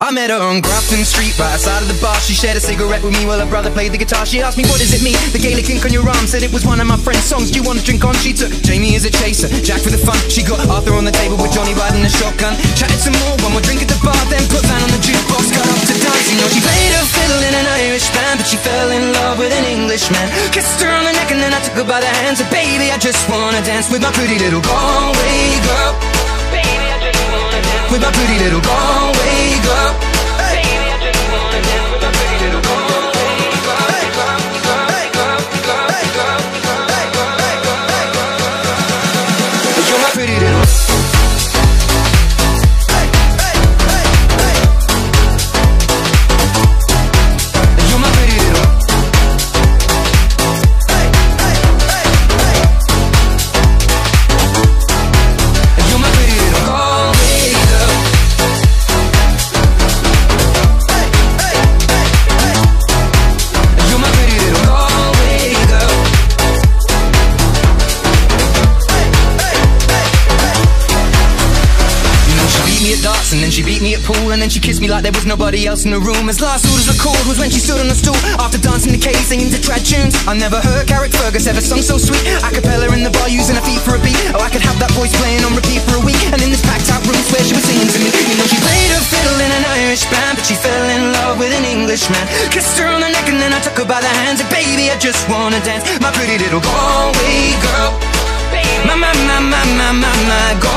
I met her on Grafton Street, right outside of the bar. She shared a cigarette with me while her brother played the guitar. She asked me, what does it mean? The Gaelic ink on your arm said it was one of my friend's songs. Do you want to drink on? She took Jamie as a chaser, Jack for the fun. She got Arthur on the table with Johnny riding a shotgun. Chatted some more, one more drink at the bar, then put Van on the jukebox, got up to dance. You know, she played her fiddle in an Irish band, but she fell in love with an Englishman. Kissed her on the neck and then I took her by the hand. Said, baby, I just wanna dance with my pretty little Galway girl. Baby, I just wanna dance with my pretty little Galway And then she beat me at pool And then she kissed me like there was nobody else in the room As last orders recalled was when she stood on the stool After dancing the cave singing to trad tunes I never heard Carrickfergus ever sung so sweet A cappella in the bar using her feet for a beat Oh I could have that voice playing on repeat for a week And in this packed out room where she was singing to me You know she played her fiddle in an Irish band But she fell in love with an Englishman Kissed her on the neck and then I took her by the hands And baby I just wanna dance My pretty little Galway girl My, my, my, my, my, my, my, my